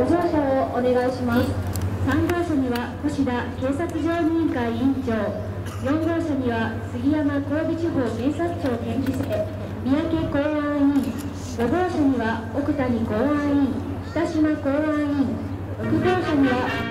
ご乗車をお願いします。3号車には星田警察常務委員会委員長4号車には杉山神戸地方警察庁検事生三宅公安委員5号車には奥谷公安委員北島公安委員6号車には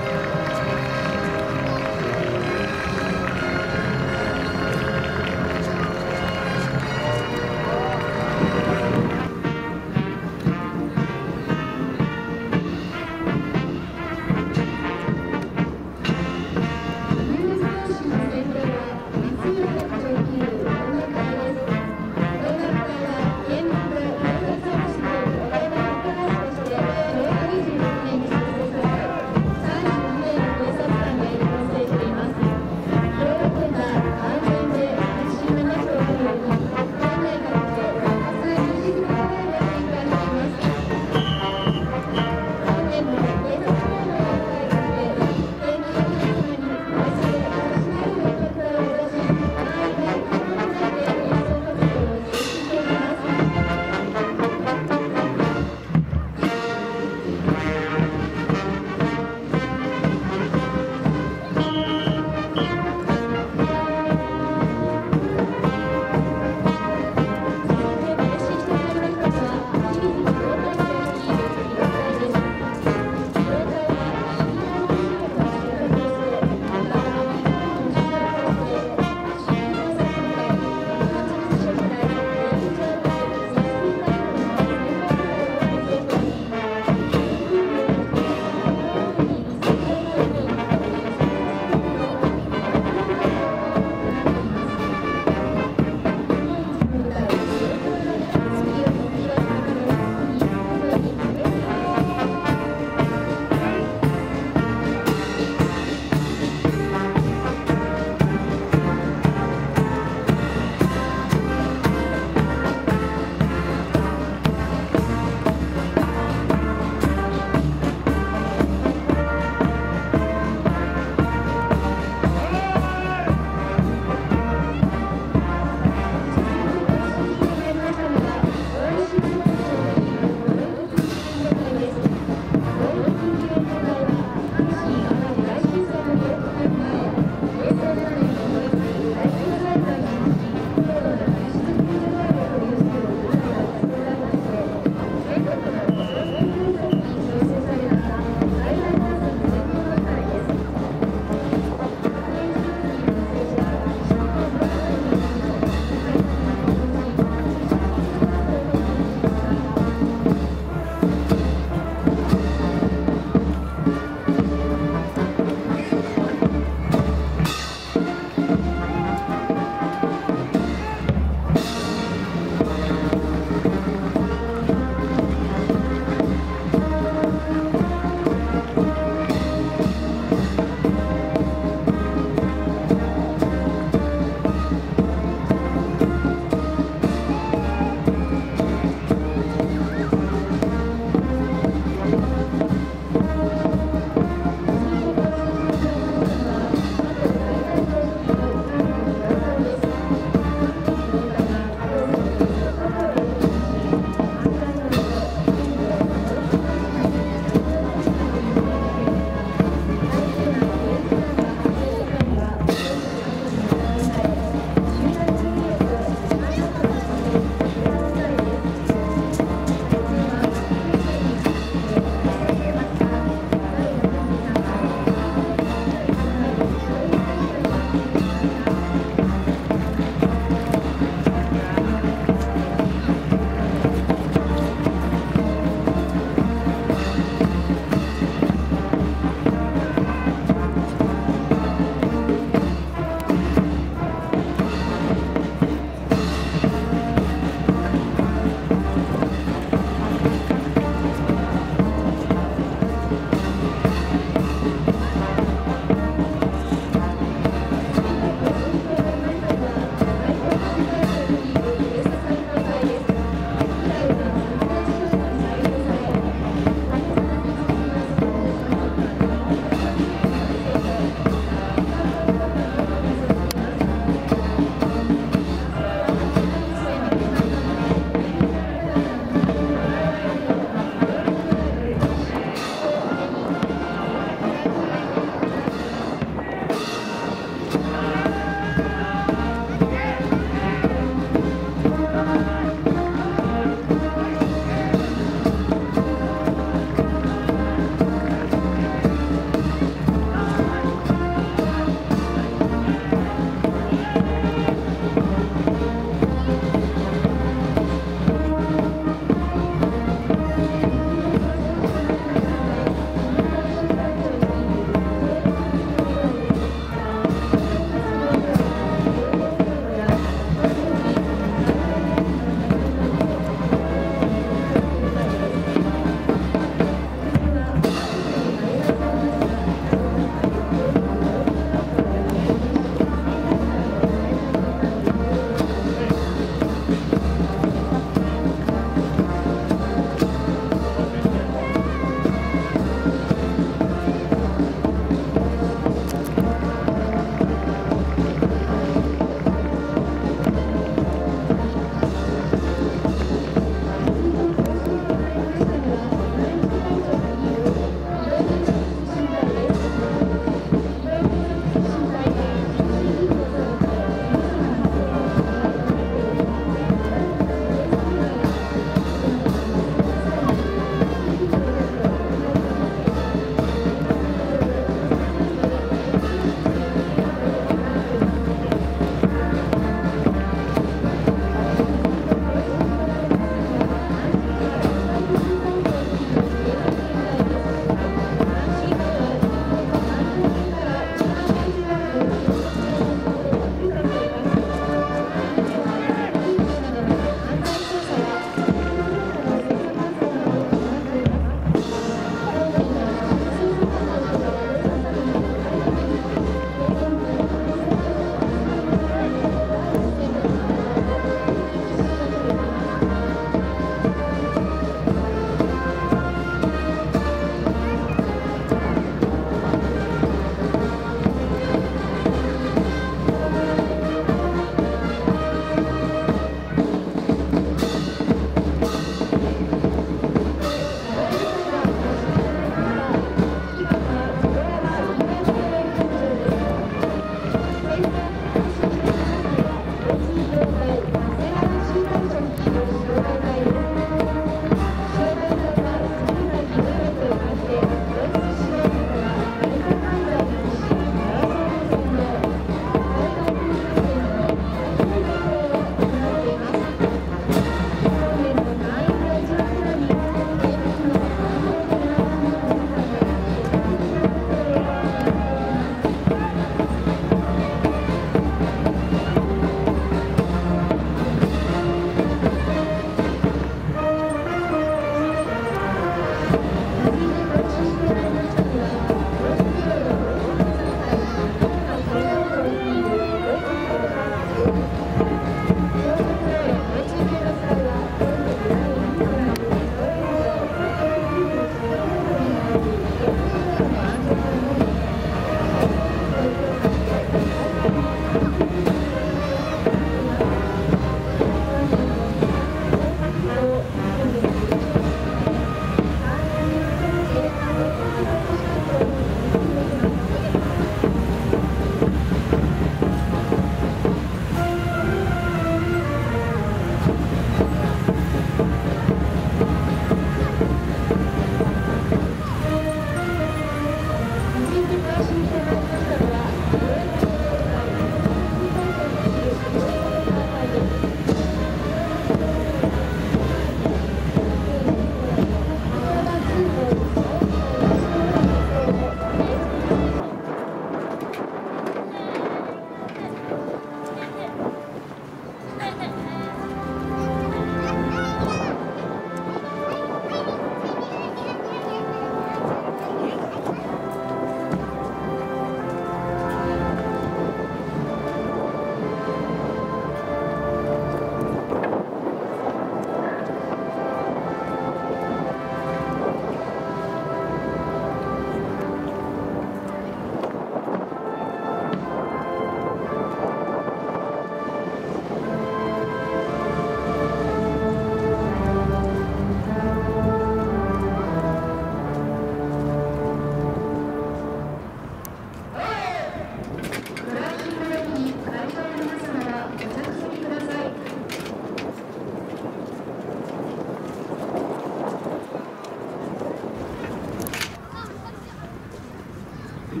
白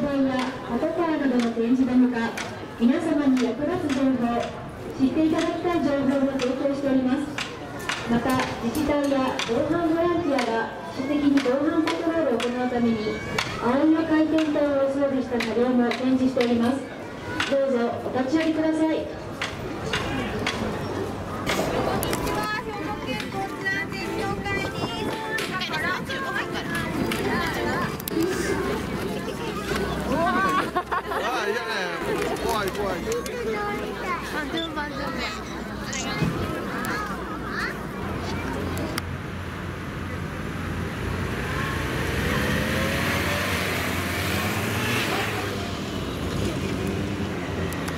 バイやパトカーなどの展示のほか皆様に役立つ情報知っていただきたい情報を提供しておりますまた自治体や防犯ボランティアが主的に防犯パトロールを行うために青色回転灯を装備した車両も展示しております。どうぞお立ち寄りください。